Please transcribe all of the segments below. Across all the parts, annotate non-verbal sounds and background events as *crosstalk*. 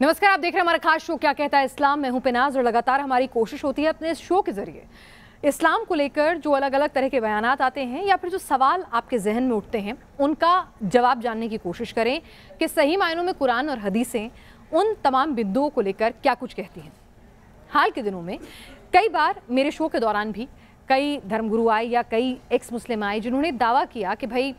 नमस्कार, आप देख रहे हैं हमारा खास शो, क्या कहता है इस्लाम? मैं हूँ पिनाज और लगातार हमारी कोशिश होती है अपने इस शो के ज़रिए। इस्लाम को लेकर जो अलग अलग तरह के बयान आते हैं या फिर जो सवाल आपके जहन में उठते हैं, उनका जवाब जानने की कोशिश करें कि सही मायनों में कुरान और हदीसें उन तमाम बिंदुओं को लेकर क्या कुछ कहती हैं। हाल के दिनों में कई बार मेरे शो के दौरान भी कई धर्मगुरु आए या कई एक्स मुस्लिम आए जिन्होंने दावा किया कि भाई,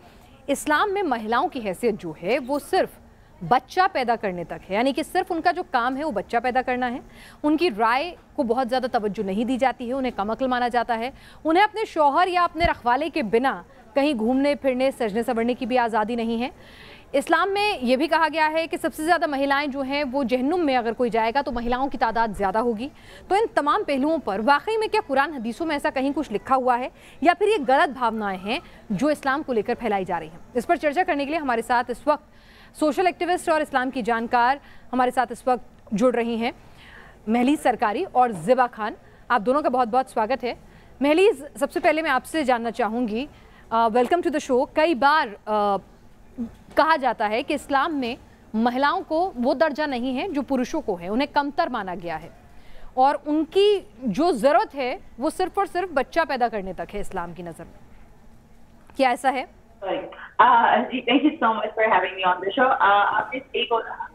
इस्लाम में महिलाओं की हैसियत जो है, वो सिर्फ़ बच्चा पैदा करने तक है। यानी कि सिर्फ़ उनका जो काम है, वो बच्चा पैदा करना है। उनकी राय को बहुत ज़्यादा तवज्जो नहीं दी जाती है, उन्हें कमकल माना जाता है। उन्हें अपने शौहर या अपने रखवाले के बिना कहीं घूमने, फिरने, सजने, संवरने की भी आज़ादी नहीं है। इस्लाम में ये भी कहा गया है कि सबसे ज़्यादा महिलाएँ जो हैं, वो जहनुम में अगर कोई जाएगा तो महिलाओं की तादाद ज़्यादा होगी। तो इन तमाम पहलुओं पर वाकई में क्या कुरान हदीसों में ऐसा कहीं कुछ लिखा हुआ है? या फिर ये गलत भावनाएँ हैं जो इस्लाम को लेकर फैलाई जा रही हैं? इस पर चर्चा करने के लिए हमारे साथ इस वक्त सोशल एक्टिविस्ट और इस्लाम की जानकार हमारे साथ इस वक्त जुड़ रही हैं महलीज सरकारी और जिबा खान। आप दोनों का बहुत बहुत स्वागत है। महलीज सबसे पहले मैं आपसे जानना चाहूँगी वेलकम टू द शो कई बार आ, कहा जाता है कि इस्लाम में महिलाओं को वो दर्जा नहीं है जो पुरुषों को है उन्हें कमतर माना गया है। और उनकी जो ज़रूरत है वो सिर्फ़ और सिर्फ़ बच्चा पैदा करने तक है इस्लाम की नज़र में। क्या ऐसा है? Uh, ji thank you so much for having me on the show आपने सही बोला है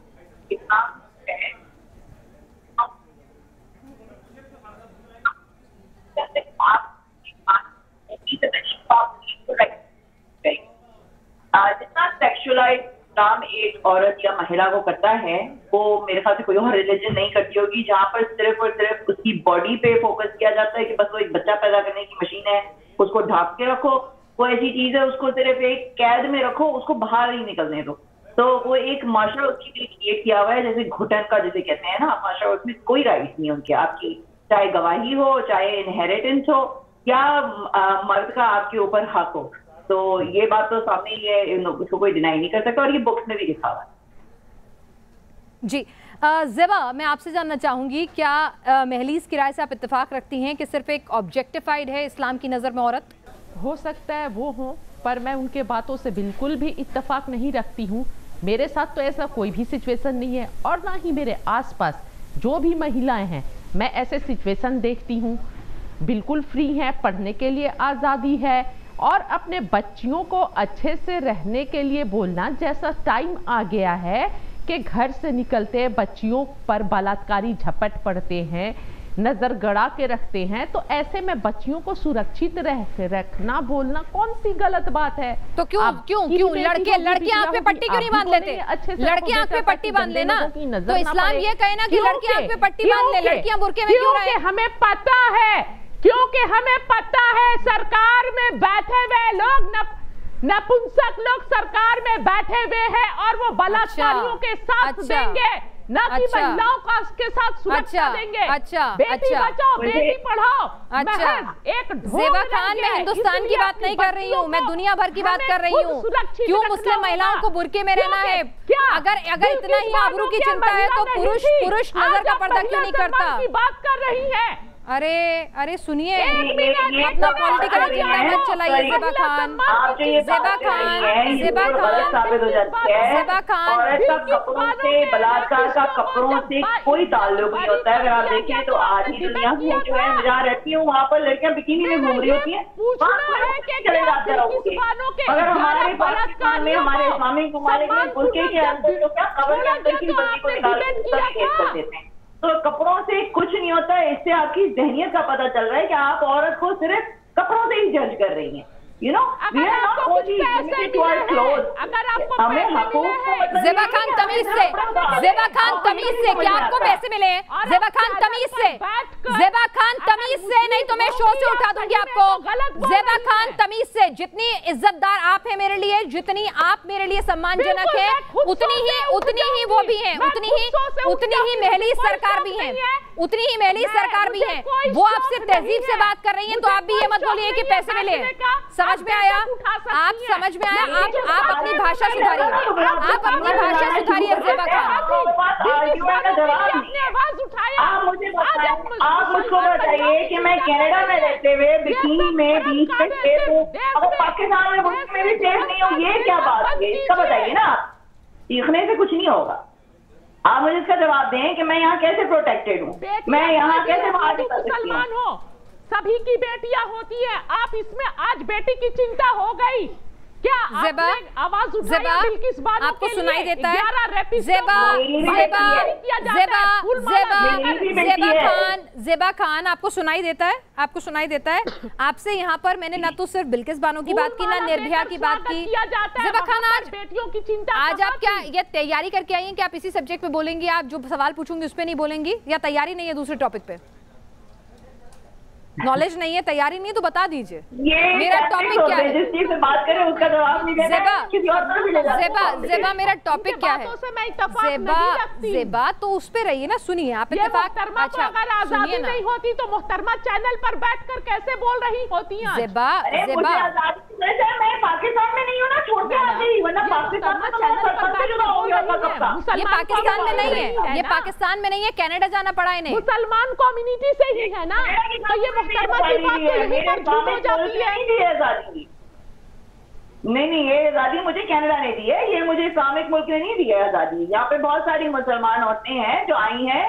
जितना सेक्सुअलाइज काम एक औरत या महिला को करता है वो मेरे ख्याल से कोई और रिलीजन नहीं करती होगी जहाँ पर सिर्फ़ और सिर्फ़ उसकी बॉडी पे फोकस किया जाता है कि बस वो एक बच्चा पैदा करने की मशीन है उसको ढाक के रखो वो ऐसी चीज़ है, उसको सिर्फ़ एक कैद में रखो, उसको बाहर नहीं निकलने दो। तो वो एक माशा उसके लिए क्रिएट किया हुआ है, जैसे घुटन का जैसे कहते हैं ना माशा उसमें कोई राइट नहीं उनके, आपकी चाहे गवाही हो, चाहे इनहेरिटेंस हो, या मर्द का आपके ऊपर हक हो। तो ये बात तो सामने ही है उसको कोई डिनाई नहीं कर सकता और ये बुक्स में भी लिखा हुआ जी जेबा, मैं आपसे जानना चाहूँगी, क्या महलीस की राय से आप इतफाक रखती हैं कि सिर्फ़ एक ऑब्जेक्टिफाइड है इस्लाम की नज़र में औरत? हो सकता है वो हो, पर मैं उनके बातों से बिल्कुल भी इत्तेफाक नहीं रखती हूँ। मेरे साथ तो ऐसा कोई भी सिचुएशन नहीं है, और ना ही मेरे आसपास जो भी महिलाएँ हैं, मैं ऐसे सिचुएशन देखती हूँ। बिल्कुल फ्री हैं, पढ़ने के लिए आज़ादी है, और अपने बच्चियों को अच्छे से रहने के लिए बोलना जैसा टाइम आ गया है कि घर से निकलते बच्चियों पर बलात्कारी झपट पड़ते हैं। नज़र गड़ा के रखते हैं तो ऐसे में बच्चियों को सुरक्षित रह रखना बोलना कौन सी गलत बात है? तो क्यों क्यों क्यों? लड़के लड़के आँख पे पट्टी क्यों नहीं बाँध लेते? अच्छे लड़के आँख पे पट्टी बाँध लेना। तो इस्लाम ये कहे ना कि लड़के आँख पे पट्टी बाँध ले लड़कियाँ बुरके में क्यों रहे? हमें पता है क्योंकि हमें पता है सरकार में बैठे हुए लोग न नपुंसक लोग सरकार में बैठे हुए हैं और वो बलात्कारियों के साथ अच्छा, देंगे। ना कि अच्छा, महिलाओं का के साथ सुरक्षा अच्छा, देंगे। अच्छा बेटी अच्छा, बचाओ बेटी पढ़ाओ। अच्छा। एक जेबा खान मैं हिंदुस्तान की बात नहीं कर रही हूँ मैं दुनिया भर की बात कर रही हूँ। क्यों मुस्लिम महिलाओं को बुरके में रहना है? अगर अगर इतना ही आबरू की चिंता है तो पुरुष पुरुष नज़र का पर्दा क्यों नहीं करता? बात कर रही है। अरे अरे सुनिए अपना पॉलिटिकल एजेंडा मत चलाइए जेबा खान जेबा खान जेबा खान जेबा खान कपड़ों से बलात्कार का कपड़ों से कोई ताल्लुक नहीं होता है अगर आप देखें तो आज की दुनिया में जो है जहाँ रहती हूँ वहाँ पर लड़कियाँ बिकिनी में घूम रही होती है चले जाते रहोगे अगर हमारे पाकिस्तान में हमारे इस्लामिक ममालिक में बुरके के अंदर जो क्या कवर के अंदर की बच्ची को निकाल देते हैं तो कपड़ों से कुछ नहीं होता, इससे आपकी जहनीत का पता चल रहा है कि आप औरत को सिर्फ़ कपड़ों से ही जज कर रही हैं। You know we are not only limited to our clothes अगर आपको हमें हकूक जेबा खान तमीज से जेबा खान तमीज से क्या आपको पैसे मिले जेबा खान तमीज से। जेबा खान तमीज से नहीं तो मैं शो से उठा दूँगी आपको। जेबा खान तमीज से जितनी इज्जतदार आप है मेरे लिए जितनी आप मेरे लिए सम्मानजनक है उतनी ही उतनी ही वो भी है उतनी ही उतनी ही महली सरकार भी है उतनी ही महली सरकार भी है। वो आपसे तहजीब से बात कर रही है तो आप भी ये मत बोलिए कि पैसे मिले समझ में आया। आप समझ में आया? आप आप अपनी भाषा सुधारिए। आप अपनी भाषा सुधारिए जेबा आप आप मुझको बताइए कि मैं कनाडा में रहते हुए बिकिनी में बीच में सेफ़ हूँ। अब पाकिस्तान में में भी सेफ़ नहीं हूँ ये क्या बात है। इसका बताइए ना। सीखने से कुछ नहीं होगा। आप मुझे इसका जवाब दें कि मैं यहाँ कैसे प्रोटेक्टेड हूँ? मैं यहाँ कैसे बाहर तुम निकल सकती मुसलमान हो। सभी की बेटियाँ होती है। आप इसमें आज बेटी की चिंता हो गई। क्या जेबा आपने आवाज़ उठाई जेबा बिल्किस बानो आपको सुनाई देता है। जेबा जेबा जेबा है, जेबा बेटी जेबा खान जेबा खान आपको सुनाई देता है? आपको सुनाई देता है? आपसे यहाँ पर मैंने ना तो सिर्फ़ बिल्किस बानो की बात की ना निर्भया की बात की। जाता है, जेबा खान आज बेटियों की चिंता आज आप क्या की? ये तैयारी करके आई हैं कि आप इसी सब्जेक्ट पे बोलेंगी? आप जो सवाल पूछूँगी उस पर नहीं बोलेंगी? या तैयारी नहीं है दूसरे टॉपिक पे? नॉलेज नहीं है तैयारी नहीं है तो बता दीजिए। मेरा टॉपिक क्या है? जिस चीज़ से बात करें उसका जवाब नहीं जेबा जेबा जेबा मेरा टॉपिक क्या है? जेबा। जेबा तो उस पे रहिए ना सुनिए आप ये इत्तेफाक मोहतरमा को अगर सुनिए आज़ादी नहीं होती तो मोहतरमा चैनल पर बैठकर कैसे बोल रही होती हैं? जेबा जेबा मुझे आज़ादी वैसे मैं पाकिस्तान में नहीं हूँ ना छोड़ के आ गई वरना ये पाकिस्तान में तो पर ये पाकिस्तान में नहीं है। है ये पाकिस्तान में नहीं है कनाडा जाना पड़ा इन्हें। मुसलमान कम्युनिटी से ही है ना। तो ये मोहतरमा की बात तो यहीं पर झूठ हो जाती है? नहीं नहीं नहीं ये आज़ादी मुझे कनाडा ने दी है। ये मुझे इस्लामिक मुल्क ने नहीं दी है आज़ादी यहाँ पे बहुत सारी मुसलमान औरतें हैं जो आई हैं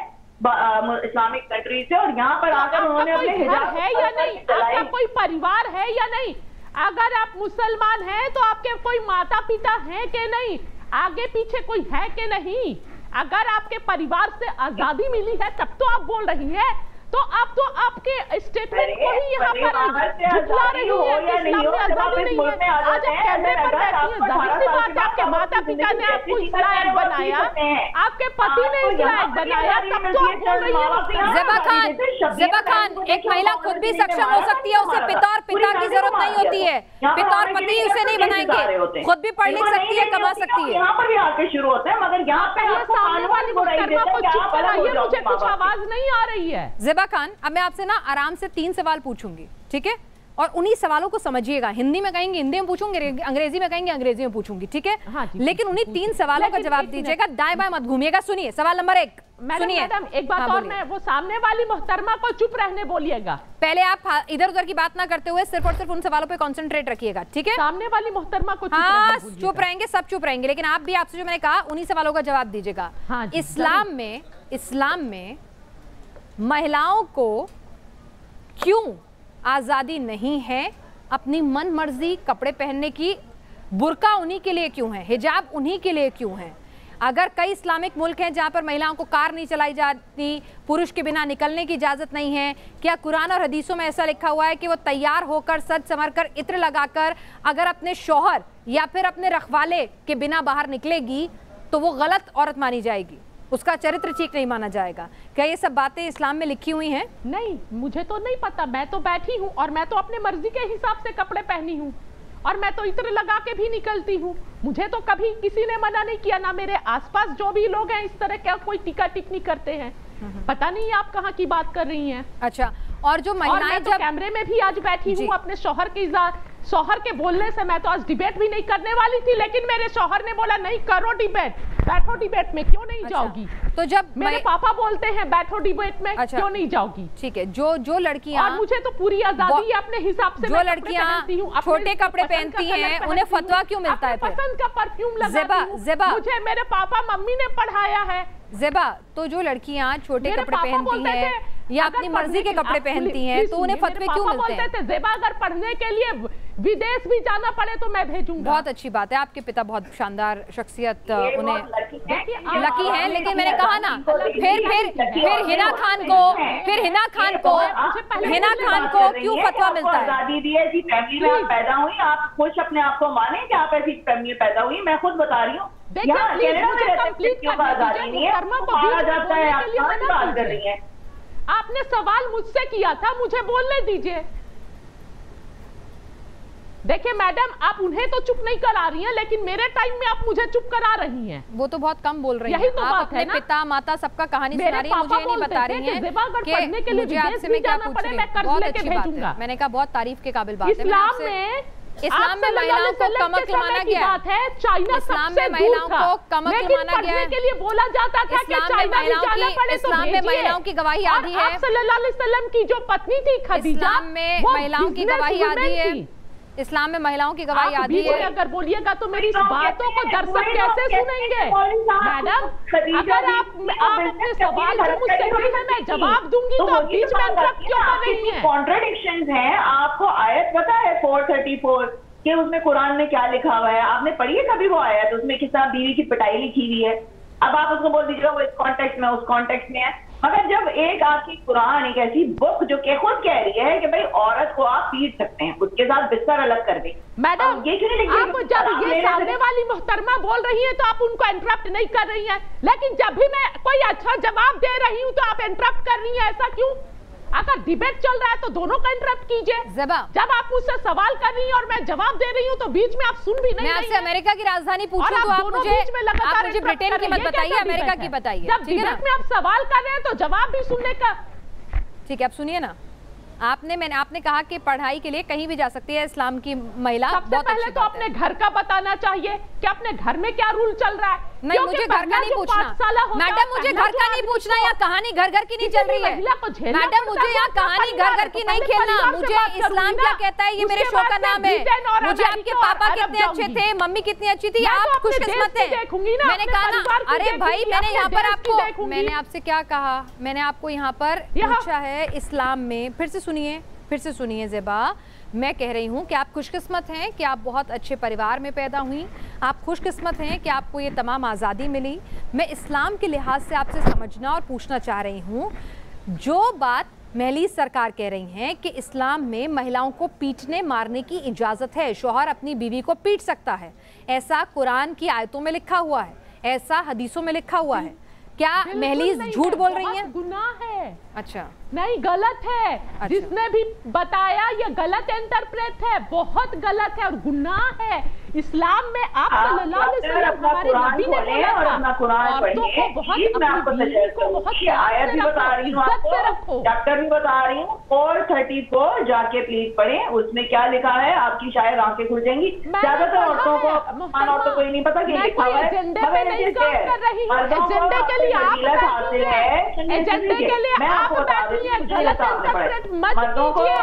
इस्लामिक कंट्री से और यहाँ पर आकर उन्होंने अपने हिजाब है या नहीं? आपका कोई परिवार है या नहीं? अगर आप मुसलमान हैं तो आपके कोई माता पिता हैं कि नहीं? आगे पीछे कोई है कि नहीं? अगर आपके परिवार से आज़ादी मिली है तब तो आप बोल रही है तो आप तो आपके स्टेटमेंट को ही यहाँ पर झुठला रही हो या कि नहीं इस्लाम हो, में आज़ादी नहीं है। आज आप कैमरे पर बैठी आपको हैं ज़ाहिर सी बात है आपके माता पिता ने आपको ज़िंदगी इस कैसे लायक हैं? बनाया तब तो आप बोल रही हैं जेबा खान जेबा खान एक महिला खुद भी सक्षम हो सकती है उसे पिता और पिता की ज़रूरत नहीं होती है। पिता और पति उसे नहीं बनाएँगे। खुद भी पढ़ लिख सकती है कमा सकती है। यहाँ पर भी आके शुरू होते हैं मगर यहाँ पे आपको सामने वाली मुझे कुछ। आवाज़ नहीं आ रही है जेबा खान अब मैं आपसे ना आराम से तीन सवाल पूछूँगी ठीक है? और उन्हीं सवालों को समझिएगा। हिंदी में कहेंगे हिंदी में पूछूँगी अंग्रेज़ी में कहेंगे अंग्रेज़ी में पूछूँगी ठीक है? हाँ लेकिन उन्हीं तीन सवालों का जवाब दीजिएगा दाएँ बाएँ मत घूमिएगा सुनिए सवाल नंबर एक सुनिए। मैडम एक बात हाँ, और मैं वो सामने वाली मोहतरमा को चुप रहने बोलिएगा। पहले आप इधर उधर की बात ना करते हुए सिर्फ़ और सिर्फ़ उन सवालों पे कंसंट्रेट रखिएगा ठीक है? सामने वाली मोहतरमा को चुप हाँ चुप रहेंगे सब चुप रहेंगे लेकिन आप भी आपसे जो मैंने कहा उन्हीं सवालों का जवाब दीजिएगा। हाँ इस्लाम में इस्लाम में महिलाओं को क्यों आज़ादी नहीं है? अपनी मन मर्ज़ी कपड़े पहनने की, बुरका उन्हीं के लिए क्यों है? हिजाब उन्हीं के लिए क्यों है? अगर कई इस्लामिक मुल्क हैं जहाँ पर महिलाओं को कार नहीं चलाई जाती, पुरुष के बिना निकलने की इजाज़त नहीं है, क्या कुरान और हदीसों में ऐसा लिखा हुआ है कि वो तैयार होकर, सज संवर कर, इत्र लगाकर, अगर अपने शौहर या फिर अपने रखवाले के बिना बाहर निकलेगी तो वो गलत औरत मानी जाएगी? उसका चरित्र ठीक नहीं माना जाएगा। क्या ये सब बातें इस्लाम में लिखी हुई हैं? नहीं मुझे तो नहीं पता। मैं तो बैठी हूँ और मैं तो अपने मर्ज़ी के हिसाब से कपड़े पहनी हूँ और मैं तो इत्र लगा के भी निकलती हूँ। मुझे तो कभी किसी ने मना नहीं किया ना मेरे आसपास जो भी लोग हैं इस तरह का कोई टीका टिप्पणी करते हैं। पता नहीं आप कहाँ की बात कर रही हैं। अच्छा और जो महिलाएँ तो जब कैमरे में भी आज बैठी। हूँ अपने शौहर के शौहर के बोलने से मैं तो आज डिबेट भी नहीं करने वाली थी लेकिन मेरे शोहर ने बोला नहीं करो डिबेट बैठो डिबेट में क्यों नहीं अच्छा, जाओगी? तो जब मेरे मैं- पापा बोलते हैं बैठो डिबेट में अच्छा। क्यों नहीं जाओगी? ठीक है जो जो लड़कियाँ और मुझे तो पूरी आज़ादी है अपने हिसाब से जो लड़कियाँ छोटे कपड़े पहनती हैं, उन्हें फतवा क्यों मिलता है पसंद का परफ्यूम लगाती ज़ेबा, मुझे मेरे पापा मम्मी ने पढ़ाया है जेबा तो जो लड़कियाँ छोटे कपड़े पहनती हैं या अपनी मर्ज़ी के कपड़े पहनती हैं तो उन्हें फतवे क्यों मिलते हैं? थे जेबा अगर पढ़ने के लिए विदेश भी जाना पड़े तो मैं भेजूँगा। बहुत अच्छी बात है आपके पिता बहुत शानदार शख्सियत उन्हें लकी हैं। हैं लेकिन मैंने कहा ना फिर फिर फिर हिना खान को फिर हिना खान को हिना खान को क्यों फतवा मिलता है? आज़ादी दी है जी फैमिली में आप पैदा हुई आप खुश अपने आप को माने कि आप ऐसी फैमिली पैदा हुई मैं खुद बता रही हूँ यहाँ कनाडा में रहते complete लड़कियों को करने आज़ादी दीजिए, नहीं है मारा जाता है आप के लिए कहाँ की मना बात कर रही हैं। आपने सवाल मुझसे किया था मुझे बोलने दीजिए। देखिए मैडम आप उन्हें तो चुप नहीं करा रही हैं लेकिन मेरे टाइम में आप मुझे चुप करा रही हैं। वो तो बहुत कम बोल रही यही तो आप बात है ना। पिता माता सबका कहानी सुना रही हैं मुझे नहीं बता रही हैं कि पढ़ने के लिए मुझे आपसे मैं क्या पूछ रही हूँ। बहुत अच्छी बात है। मैंने कहा बहुत तारीफ़ के काबिल बात है। इस्लाम में महिलाओं को कमक माना गया बात है चाइना इस्लाम में महिलाओं को कमक माना गया है। के लिए बोला जाता था कि चाइना भी महिलाओं जाना की- पड़े तो इस्लाम में महिलाओं की गवाही आदि आधी है। आप सल्लल्लाहु अलैहि वसल्लम की जो पत्नी थी खदीजा इस्लाम में महिलाओं की गवाही आदि आधी है। इस्लाम में महिलाओं की गवाही में है। अगर बोलिएगा तो मेरी बातों को दर्शक कैसे सुनेंगे? मैडम अगर आप आप अपने सवाल है, मुझसे मैं जवाब दूँगी तो आप बीच में इंटरप्ट क्यों कर रही हैं? कॉन्ट्रडिक्शन है? आपको आयत पता है 434 कि उसमें कुरान में क्या लिखा हुआ है? आपने पढ़ी है कभी वो आयत? उसमें किस तरह बीवी की पिटाई लिखी हुई है? अब आप उसको बोल दीजिएगा वो इस कॉन्टेक्ट में उस कॉन्टेक्ट में है। मगर जब एक आपकी कुरान एक ऐसी बुक जो कि खुद कह रही है कि भाई औरत को आप पीट सकते हैं उसके साथ बिस्तर अलग कर दें। मैडम ये क्यों नहीं आप जब ये सामने वाली मोहतरमा बोल रही है तो आप उनको इंटरप्ट नहीं कर रही हैं। लेकिन जब भी मैं कोई अच्छा जवाब दे रही हूँ तो आप इंटरप्ट कर रही हैं ऐसा क्यों? अगर डिबेट चल रहा है तो दोनों का इंटरप्ट कीजिए। जब। आप मुझसे सवाल कर रही हैं और मैं जवाब दे रही हूँ तो बीच में आप सुन भी नहीं मैं आपसे अमेरिका की राजधानी पूछूँ तो आप मुझे बीच में लगातार आप मुझे ब्रिटेन की मत बताइए अमेरिका की बताइए जब डिबेट में आप सवाल कर रहे हैं तो जवाब भी सुनने का ठीक है आप सुनिए ना। आपने मैंने आपने कहा कि पढ़ाई के लिए कहीं भी जा सकती है इस्लाम की महिला। सबसे पहले तो अपने घर का बताना चाहिए कि अपने घर में क्या रूल चल रहा है। नहीं मुझे घर का नहीं पूछना। मैडम मुझे घर का नहीं पूछना यहाँ कहानी घर घर की नहीं चल रही है। मैडम मुझे यहाँ कहानी घर घर की तो नहीं खेलना। मुझे इस्लाम क्या कहता है ये मेरे शो का नाम है। मुझे आपके पापा कितने अच्छे थे मम्मी कितनी अच्छी थी तो आप खुशकिस्मत हैं। मैंने कहा ना अरे भाई मैंने यहाँ पर आपको मैंने आपसे क्या कहा? मैंने आपको यहाँ पर पूछा है इस्लाम में। फिर से सुनिए फिर से सुनिए जेबा। मैं कह रही हूँ कि आप खुशकिस्मत हैं कि आप बहुत अच्छे परिवार में पैदा हुई। आप खुशकिस्मत हैं कि आपको ये तमाम आज़ादी मिली। मैं इस्लाम के लिहाज से आपसे समझना और पूछना चाह रही हूँ जो बात महली सरकार कह रही हैं कि इस्लाम में महिलाओं को पीटने मारने की इजाज़त है शोहर अपनी बीवी को पीट सकता है। ऐसा कुरान की आयतों में लिखा हुआ है ऐसा हदीसों में लिखा हुआ है। क्या महलीज झूठ बोल रही हैं? गुनाह है। अच्छा। नहीं गलत है। अच्छा। जिसने भी बताया ये गलत इंटरप्रेट है। बहुत गलत है और गुनाह है। इस्लाम में आप डॉक्टर हमारे नबी ने बोला था औरतों को बहुत प्लीज़ मैं आपको बीवी को बहुत करूँगी प्यार आयत से भी बता रही हूँ इज़्ज़त से रखो। डॉक्टर भी बता रही हूँ फोर थर्टी फोर जाके प्लीज़ पढ़े उसमें क्या लिखा है आपकी शायद आँखें खुल जाएँगी। ज़्यादातर औरतों को औरतों को ये नहीं पता कि लिखा है एजेंडे को लिए आप हैं एजेंडे के लिए आप बैठी हैं गलत इंटरप्रेट मत कीजिए।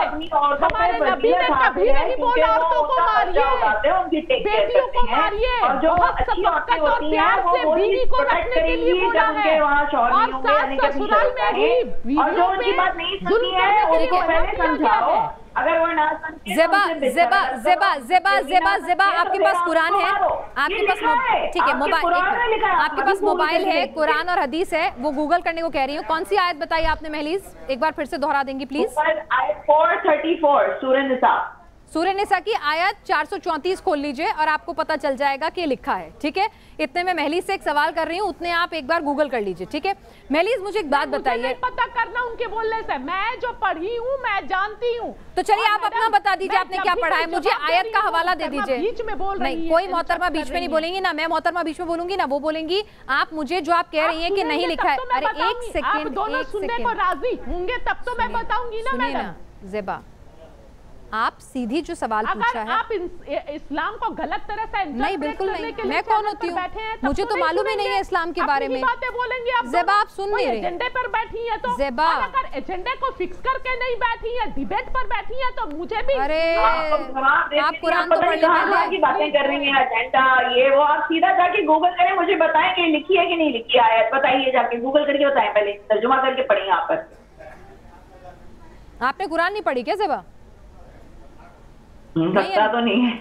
हमारे नबी ने कभी नहीं बोला औरतों को मारिए। हैं उनकी बेटियों को मारिए। और जो बहुत अच्छी औरतें और होती हैं प्यार वो से बीवी को रखने के लिए बोला है। और सास ससुराल में भी और जो बीवियों उनकी पे बात नहीं सुनती जुल्म है करने के उनको लिए पहले मना किया गया समझाओ है। अगर वो ना जेबा जेबा जेबा जेबा जेबा जेबा आपके पास कुरान है? आपके पास ठीक है मोबाइल आपके पास मोबाइल है कुरान और हदीस है वो गूगल करने को कह रही हूँ। कौन सी आयत बताई आपने महलीज? एक बार फिर से दोहरा देंगी प्लीज़। आयत 434 सूरह निसा। सूर्य निसा की आयत 434 खोल लीजिए और आपको पता चल जाएगा कि लिखा है ठीक है? इतने में महलीज से एक सवाल कर रही हूँ उतने आप एक बार गूगल कर लीजिए ठीक है? महलीज मुझे एक बात बताइए। पता करना उनके बोलने से। मैं जो पढ़ी हूँ मैं जानती हूँ। तो चलिए आप अपना बता दीजिए आपने क्या पढ़ा है? मुझे आयत का हवाला दे दीजिए। बीच में बोल रही नहीं कोई मोहतरमा बीच में नहीं बोलेंगी ना मैं मोहतरमा बीच में बोलूँगी ना वो बोलेंगी आप मुझे जो आप कह रही है की नहीं लिखा है। अरे एक सेकेंड दोनों सुनने को राज़ी होंगे तब तो मैं बताऊँगी ना मैडम। जेबा। आप सीधी जो सवाल पूछा है आप इस्लाम को गलत तरह से नहीं बिल्कुल नहीं। मैं कौन होती हूँ? मुझे तो मालूम ही नहीं है इस्लाम के बारे में। बातें आप जेबा, आप सुन नहीं एजेंडे पर बैठी है तो। जेबा। अगर एजेंडे को फिक्स करके नहीं बैठी है डिबेट पर बैठी है तो मुझे भी अरे आप कुरान तो पढ़ बातें कर रही हैं एजेंडा ये वो। आप सीधा जाके गूगल करें मुझे बताएँ कि लिखी है कि नहीं लिखी है आयत बताइए जाके। गूगल करके बताएँ पहले तर्जुमा करके पढ़ें यहाँ पर। आपने कुरान नहीं पढ़ी क्या जेबा? तो नहीं है।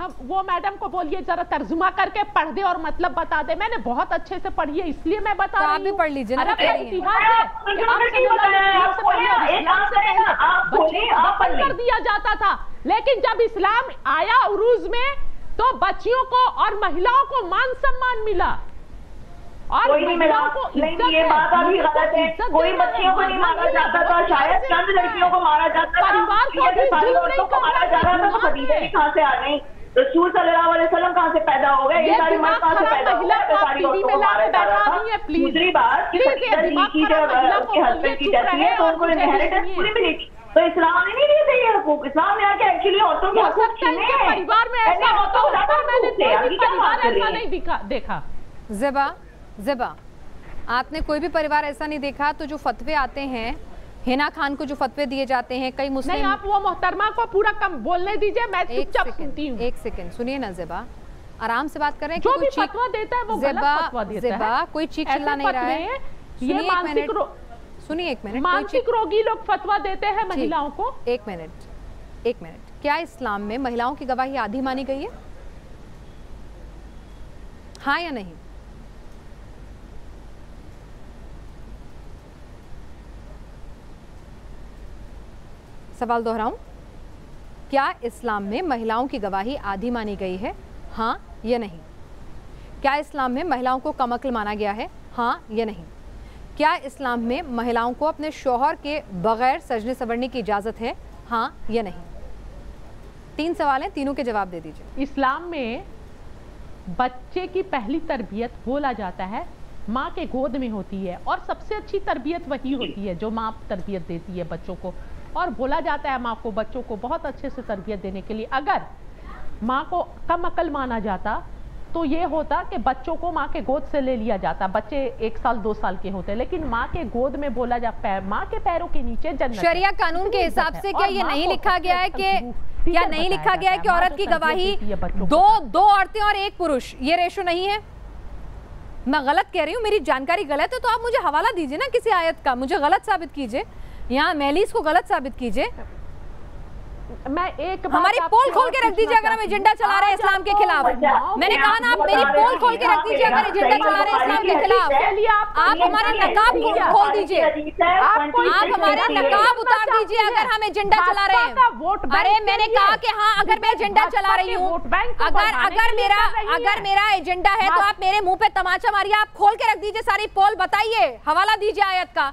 हम वो मैडम को बोलिए जरा तर्जुमा करके पढ़ दे और मतलब बता दे। मैंने बहुत अच्छे से पढ़ी है इसलिए मैं बता तो रही आप भी हूँ। पढ़ लीजिए ना, आप पढ़ कर दिया जाता था। लेकिन जब इस्लाम आया उरूज में तो बच्चियों को और महिलाओं को मान सम्मान मिला। और कोई नहीं नहीं ये बात अभी गलत है। कोई बच्चियों को नहीं मारा जाता था शायद चंद लड़कियों को मारा जाता था। परिवार को सारी औरतों को मारा जा रहा था तो खदीजा भी कहाँ से आ गई रसूल सल्लल्लाहु अलैहि वसल्लम कहाँ से पैदा हो गए? ये सारी मर्द कहाँ से पैदा हो गए सारी औरतों को मारा जा रहा था। दूसरी बात कि जब महिला को उनके हस्बैंड की डेथ है तो उनको इनहेरिटेंस पूरी तो इस्लाम ने नहीं दिए थे ये हकूक। इस्लाम ने आके एक्चुअली औरतों के हकूक छीने। परिवार में ऐसा होता मैंने परिवार ऐसा नहीं देखा ज़ेबा ज़ेबा आपने कोई भी परिवार ऐसा नहीं देखा तो जो फतवे आते हैं हिना खान को जो फतवे दिए जाते हैं कई मुस्लिम नहीं आप वो मोहतरमा को पूरा कम बोलने दीजिए मैं एक चुपचाप सुनती सेकंड हूँ। एक सेकंड सुनिए ना जिबा आराम से बात कर रहे हैं जो भी कोई चीख- फतवा देता है वो गलत फतवा देता जेबा है कोई चीख चिल्ला नहीं रहा है। ये मानसिक सुनिए एक मिनट मानसिक रोगी लोग फतवा देते हैं महिलाओं को। एक मिनट एक मिनट। क्या इस्लाम में महिलाओं की गवाही आधी मानी गई है? हाँ या नहीं? सवाल दोहराऊं? क्या इस्लाम में महिलाओं की गवाही आधी मानी गई है? हाँ या नहीं? क्या इस्लाम में महिलाओं को कमअक्ल माना गया है? हाँ या नहीं? क्या इस्लाम में महिलाओं को अपने शौहर के बगैर सजने संवरने की इजाज़त है? हाँ या नहीं? तीन सवाल हैं, तीनों के जवाब दे दीजिए। इस्लाम में बच्चे की पहली तरबियत बोला जाता है, माँ के गोद में होती है और सबसे अच्छी तरबियत वही होती है जो माँ तरबियत देती है बच्चों को। और बोला जाता है माँ को बच्चों को बहुत अच्छे से तरबियत देने के लिए। अगर माँ को कम अकल माना जाता तो ये होता कि बच्चों को माँ के गोद से ले लिया जाता। बच्चे एक साल दो साल के होते लेकिन माँ के गोद में बोला जा पैर माँ के पैरों के नीचे जन्नत शरिया कानून के हिसाब से क्या ये नहीं लिखा गया है सबसे कि अच्छा क्या नहीं लिखा गया है कि औरत की गवाही दो दो औरतें और एक पुरुष ये रेशो नहीं है। मैं गलत कह रही हूँ मेरी जानकारी गलत है तो आप मुझे हवाला दीजिए ना किसी आयत का मुझे गलत साबित कीजिए। यहाँ महलीस को गलत साबित कीजिए। मैं एक हमारी पोल खोल के रख दीजिए अगर हम एजेंडा चला रहे हैं इस्लाम के खिलाफ। मैंने कहा ना आप मेरी पोल खोल के रख दीजिए अगर एजेंडा चला रहे हैं इस्लाम के खिलाफ। आप हमारा नकाब खोल- दीजिए। आप हमारा नकाब उतार दीजिए अगर हम एजेंडा चला रहे हैं। अरे मैंने कहा कि हाँ अगर मैं एजेंडा चला रही हूँ अगर अगर मेरा अगर मेरा एजेंडा है तो आप मेरे मुँह पे तमाचा मारिए आप खोल के रख दीजिए सारी पोल बताइए हवाला दीजिए आयत का।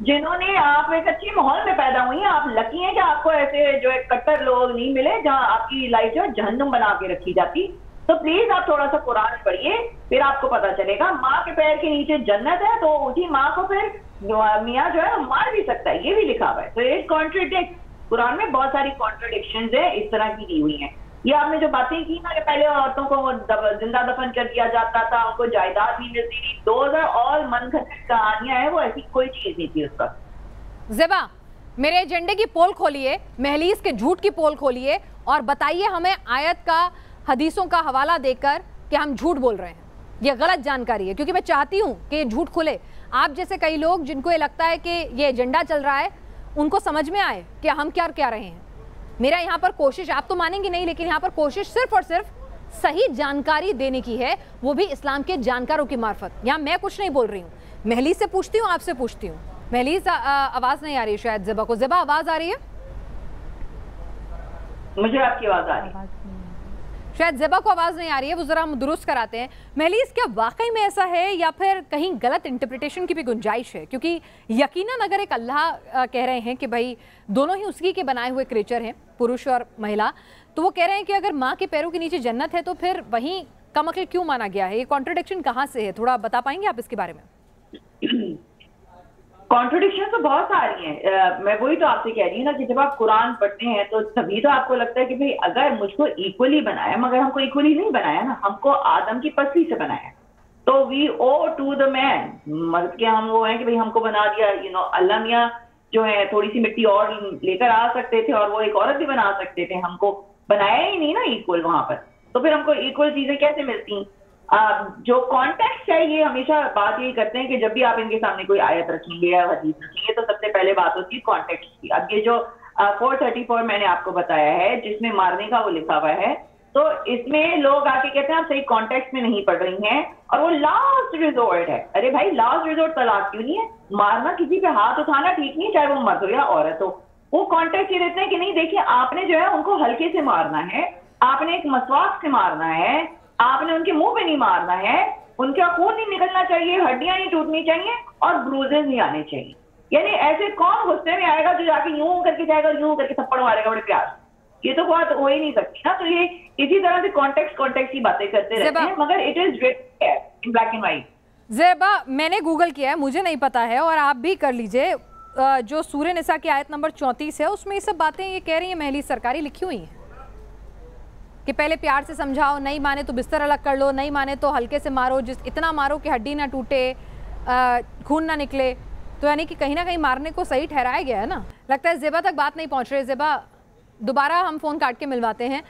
जिन्होंने, आप एक अच्छी माहौल में पैदा हुई हैं, आप लकी हैं कि आपको ऐसे जो है कट्टर लोग नहीं मिले, जहाँ आपकी लाइफ जो जहन्नुम बना के रखी जाती। तो प्लीज़ आप थोड़ा सा कुरान पढ़िए, फिर आपको पता चलेगा, माँ के पैर के नीचे जन्नत है तो उसी माँ को फिर मियाँ जो है, मार भी सकता है, ये भी लिखा हुआ है। तो ये कॉन्ट्रोडिक्ट कुरान में बहुत सारी कॉन्ट्रोडिक्शन है, इस तरह की दी हुई हैं। ये आपने जो बातें की ना कि पहले औरतों को ज़िंदा दफन कर दिया जाता था, उनको जायदाद नहीं मिलती थी। आर ऑल मन कहानियाँ हैं, वो ऐसी कोई चीज़ नहीं थी उसका जेबा, मेरे एजेंडे की पोल खोलिए, महलीस के झूठ की पोल खोलिए और बताइए हमें आयत का, हदीसों का हवाला देकर कि हम झूठ बोल रहे हैं। ये गलत जानकारी है, क्योंकि मैं चाहती हूँ कि ये झूठ खुले। आप जैसे कई लोग जिनको ये लगता है कि ये एजेंडा चल रहा है, उनको समझ में आए कि हम क्या क्या रहे हैं। मेरा यहाँ पर कोशिश आप तो मानेंगे नहीं लेकिन यहाँ पर कोशिश सिर्फ़ और सिर्फ़ सही जानकारी देने की है वो भी इस्लाम के जानकारों की मार्फत। यहाँ मैं कुछ नहीं बोल रही हूँ। महली से पूछती हूँ आपसे पूछती हूँ। महली से, आवाज़ नहीं आ रही शायद जबा को। जबा आवाज़ आ रही है? मुझे आपकी आवाज़ आ रही है। शायद जेबा को आवाज़ नहीं आ रही है, वो जरा हम दुरुस्त कराते हैं। महलीस क्या वाकई में ऐसा है या फिर कहीं गलत इंटरप्रिटेशन की भी गुंजाइश है? क्योंकि यकीनन अगर एक अल्लाह कह रहे हैं कि भाई, दोनों ही उसकी के बनाए हुए क्रिएचर हैं, पुरुष और महिला तो वो कह रहे हैं कि अगर माँ के पैरों के नीचे जन्नत है तो फिर वहीं कमअकल क्यों माना गया है? ये कॉन्ट्रोडिक्शन कहाँ से है? थोड़ा बता पाएँगे आप इसके बारे में? *clears throat* कॉन्ट्रोडिक्शन तो बहुत सारी हैं। मैं वही तो आपसे कह रही हूँ ना कि जब आप कुरान पढ़ते हैं तो तभी तो आपको लगता है कि भाई, अगर मुझको इक्वली बनाया, मगर हमको इक्वली नहीं बनाया ना, हमको आदम की पसली से बनाया। तो we owe to the man मतलब के हम वो हैं कि भाई, हमको बना दिया यू नो अल्लाह मियाँ जो है थोड़ी सी मिट्टी और लेकर आ सकते थे और वो एक औरत भी बना सकते थे। हमको बनाया ही नहीं ना इक्वल वहाँ पर। तो फिर हमको इक्वल चीज़ें कैसे मिलती? जो कॉन्टेक्स्ट है, ये हमेशा बात यही करते हैं कि जब भी आप इनके सामने कोई आयत रखेंगे या हदीस रखेंगे तो सबसे पहले बात होती है कॉन्टेक्स्ट की। अब ये जो फोर थर्टी फोर मैंने आपको बताया है, जिसमें मारने का वो लिखा हुआ है तो इसमें लोग आके कहते हैं, आप सही कॉन्टेक्स्ट में नहीं पढ़ रही हैं, और वो लास्ट रिजोर्ट है। अरे भाई लास्ट रिजोर्ट तलाक क्यों नहीं है? मारना किसी पे हाथ उठाना ठीक नहीं चाहे वो मर्द हो या औरत हो। वो कॉन्टेक्ट ये देते हैं कि नहीं, देखिए, आपने जो है उनको हल्के से मारना है, आपने एक मसवाक से मारना है आपने उनके मुँह पे नहीं मारना है। उनका खून नहीं निकलना चाहिए हड्डियाँ नहीं टूटनी चाहिए और ब्रूजेस नहीं आने चाहिए। यानी ऐसे कौन गुस्से में आएगा जो जाके यूँ करके जाएगा यूँ करके थप्पड़ मारेगा बड़े प्यार ये तो बात हो ही नहीं सकती ना। तो ये इसी तरह से कॉन्टेक्स्ट कॉन्टेक्स्ट की बातें करते रहते हैं मगर it is in black and white जेबा मैंने गूगल किया है मुझे नहीं पता है और आप भी कर लीजिए। जो सूर्य निसा की आयत नंबर चौंतीस है उसमें ये सब बातें ये कह रही है महली सरकारी लिखी हुई हैं। कि पहले प्यार से समझाओ, नहीं माने तो बिस्तर अलग कर लो, नहीं माने तो हल्के से मारो, जिस इतना मारो कि हड्डी ना टूटे खून ना निकले। तो यानी कि कहीं ना कहीं मारने को सही ठहराया गया है ना। लगता है जेबा तक बात नहीं पहुँच रही जेबा, दोबारा हम फ़ोन काट के मिलवाते हैं।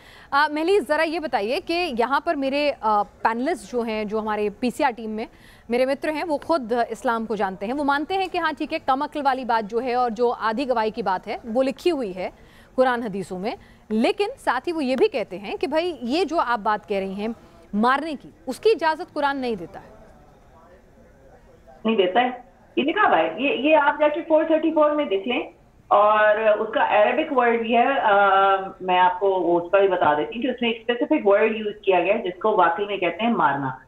महली, ज़रा ये बताइए कि यहाँ पर मेरे पैनलिस्ट जो हैं, जो हमारे पीसीआर टीम में मेरे मित्र हैं, वो खुद इस्लाम को जानते हैं। वो मानते हैं कि हाँ ठीक है, कम अक्ल वाली बात जो है और जो आधी गवाही की बात है, वो लिखी हुई है। कुरान हदीसों में। लेकिन साथ ही वो ये भी कहते हैं कि भाई ये जो आप बात कह रही हैं मारने की उसकी इजाज़त कुरान नहीं देता है। नहीं देता है? ये लिखा है। ये ये आप जाके 434 में देख लें। और उसका अरेबिक वर्ड भी है। अ, मैं आपको उसका भी बता देती हूँ उसमें एक स्पेसिफिक वर्ड यूज़ किया गया है जिसको वाकई में कहते हैं मारना।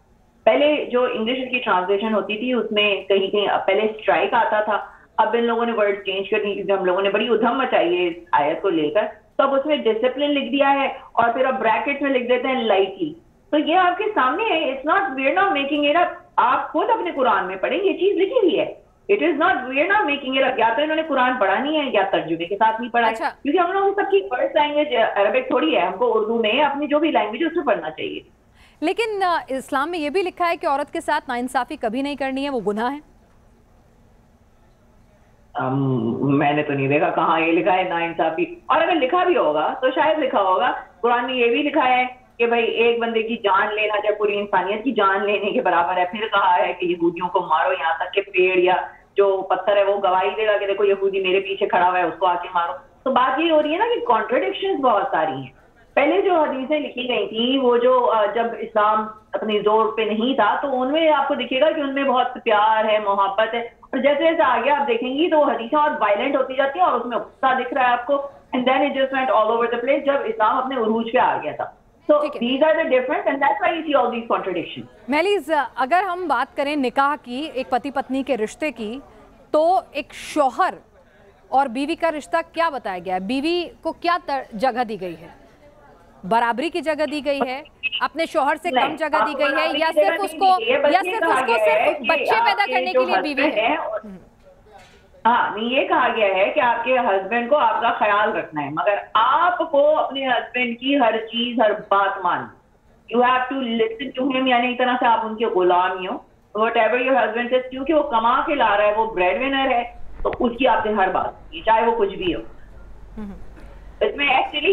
पहले जो इंग्लिश की ट्रांसलेशन होती थी उसमें कहीं कहीं पहले स्ट्राइक आता था। अब इन लोगों ने वर्ड चेंज कर दी क्योंकि हम लोगों ने बड़ी उधम मचाई है इस आयत को लेकर। तो अब उसमें डिसिप्लिन लिख दिया है और फिर अब ब्रैकेट में लिख देते हैं लाइटली तो ये आपके सामने है it's not we are not making it up आप खुद अपने कुरान में पढ़ें ये चीज़ लिखी हुई है। It is not we are not making it up या तो इन्होंने कुरान पढ़ा नहीं है या तर्जुमे के साथ नहीं पढ़ा अच्छा। क्योंकि हम लोगों की सबकी फ़र्स्ट लैंग्वेज अरबिक थोड़ी है। हमको उर्दू में अपनी जो भी लैंग्वेज है उसमें पढ़ना चाहिए। लेकिन इस्लाम में ये भी लिखा है कि औरत के साथ नाइंसाफ़ी कभी नहीं करनी है वो गुनाह है। मैंने तो नहीं देखा, कहाँ ये लिखा है, ना इंसाफी और अगर लिखा भी होगा तो शायद लिखा होगा। कुरान में ये भी लिखा है कि भाई, एक बंदे की जान लेना चाहे पूरी इंसानियत की जान लेने के बराबर है, फिर कहा है कि यहूदियों को मारो यहाँ तक के पेड़ या जो पत्थर है, वो गवाही देगा कि देखो यहूदी मेरे पीछे खड़ा हुआ है, उसको आके मारो। तो बात ये हो रही है ना कि कॉन्ट्रडिक्शन बहुत सारी हैं। पहले जो हदीसें लिखी गई थी वो जो जब इस्लाम अपने ज़ोर पे नहीं था तो उनमें आपको दिखेगा कि उनमें बहुत प्यार है मोहब्बत है। और जैसे जैसे आगे आप देखेंगी तो हदीसें और वायलेंट होती जाती है और उसमें गुस्सा दिख रहा है आपको। And then it just went all over the place जब इस्लाम अपने उरूज पे आ गया था। अगर हम बात करें निकाह की एक पति पत्नी के रिश्ते की तो एक शोहर और बीवी का रिश्ता क्या बताया गया है? बीवी को क्या जगह दी गई है? बराबरी की जगह दी गई है अपने शोहर से कम जगह दी गई है या सिर्फ़ उसको या सिर्फ़ उसको सिर्फ़ बच्चे पैदा करने के लिए बीवी है। हाँ नहीं ये कहा गया है कि आपके हस्बैंड को आपका ख्याल रखना है मगर आपको अपने हस्बैंड की हर चीज़ हर बात मान you have to listen to him यानी एक तरह से आप उनके गुलाम ही हो। वट एवर योर हस्बैंड से क्योंकि वो कमा के ला रहा है वो ब्रेड विनर है तो उसकी आपसे हर बात चाहे वो कुछ भी हो। इसमें एक्चुअली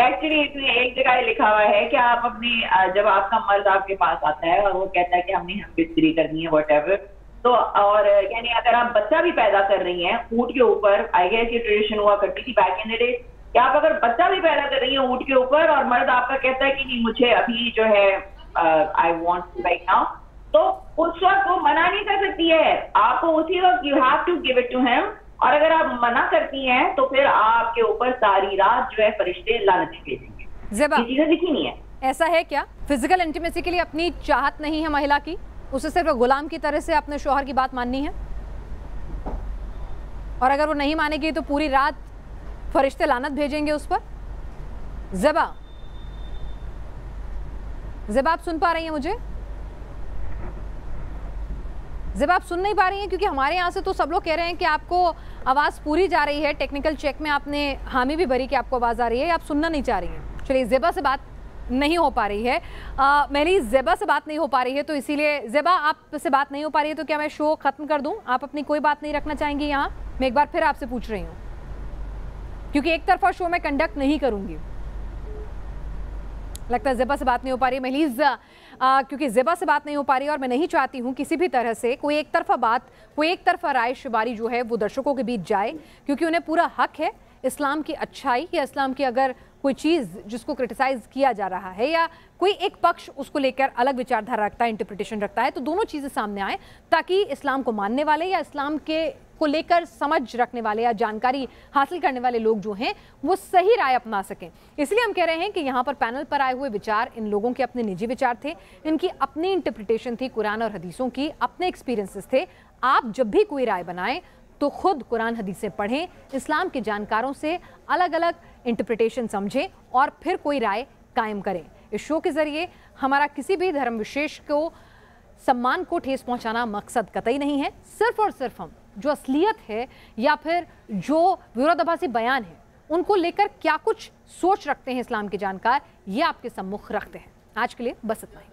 एक्चुअली इसमें एक जगह लिखा हुआ है कि आप अपने जब आपका मर्द आपके पास आता है और वो कहता है कि हमने हम बिस्तरी करनी है वट तो और यानी अगर आप बच्चा भी पैदा कर रही हैं, ऊँट के ऊपर आई गेस ये ट्रेडिशन हुआ करती थी बैक इन द डे कि आप अगर बच्चा भी पैदा कर रही हैं ऊँट के ऊपर और मर्द आपका कहता है कि नहीं, मुझे अभी जो है आई वांट राइट नाउ तो उस वक्त वो मना नहीं कर सकती है। आपको उसी वक्त you have to give it to him और अगर आप मना करती हैं तो फिर आपके ऊपर सारी रात जो है फरिश्ते लानत भेजेंगे ये चीज़ें लिखी नहीं है। ऐसा है क्या? फ़िज़िकल इंटीमेसी के लिए अपनी चाहत नहीं है महिला की? उसे सिर्फ़ गुलाम की तरह से अपने शोहर की बात माननी है? और अगर वो नहीं मानेगी तो पूरी रात फरिश्ते लानत भेजेंगे उस पर? जबा। जबा आप सुन पा रही हैं मुझे? जब आप सुन नहीं पा रही हैं, क्योंकि हमारे यहाँ से तो सब लोग कह रहे हैं कि आपको आवाज़ पूरी जा रही है। टेक्निकल चेक में आपने हामी भी भरी कि आपको आवाज़ आ रही है आप सुनना नहीं चाह रही हैं। चलिए, जेबा से बात नहीं हो पा रही है। मेरी जेबा से बात नहीं हो पा रही है तो इसीलिए जेबा, आप से बात नहीं हो पा रही है तो क्या मैं शो ख़त्म कर दूँ? आप अपनी कोई बात नहीं रखना चाहेंगी यहाँ? मैं एक बार फिर आपसे पूछ रही हूँ। क्योंकि एक तरफा शो मैं कंडक्ट नहीं करूँगी। लगता है ज़ेबा से बात नहीं हो पा रही है। महलीज आ, क्योंकि ज़ेबा से बात नहीं हो पा रही और मैं नहीं चाहती हूँ किसी भी तरह से कोई एक तरफा बात कोई एक तरफा राय शुमारी जो है वो दर्शकों के बीच जाए क्योंकि उन्हें पूरा हक है इस्लाम की अच्छाई या इस्लाम की अगर कोई चीज़ जिसको क्रिटिसाइज किया जा रहा है या कोई एक पक्ष उसको लेकर अलग विचारधारा रखता है इंटरप्रिटेशन रखता है तो दोनों चीज़ें सामने आए ताकि इस्लाम को मानने वाले या इस्लाम के को लेकर समझ रखने वाले या जानकारी हासिल करने वाले लोग जो हैं, वो सही राय अपना सकें। इसलिए हम कह रहे हैं कि यहाँ पर पैनल पर आए हुए विचार, इन लोगों के अपने निजी विचार थे, इनकी अपनी इंटरप्रिटेशन थी कुरान और हदीसों की, अपने एक्सपीरियंसेस थे। आप जब भी कोई राय बनाएँ तो खुद कुरान, हदीसें पढ़ें, इस्लाम के जानकारों से अलग अलग इंटरप्रिटेशन समझें और फिर कोई राय कायम करें। इस शो के ज़रिए हमारा किसी भी धर्म विशेष को सम्मान को ठेस पहुंचाना मकसद कतई नहीं है। सिर्फ़ और सिर्फ़ हम जो असलियत है या फिर जो विरोधाभासी बयान है, उनको लेकर क्या कुछ सोच रखते हैं इस्लाम के जानकार, ये आपके सम्मुख रखते हैं। आज के लिए बस इतना ही।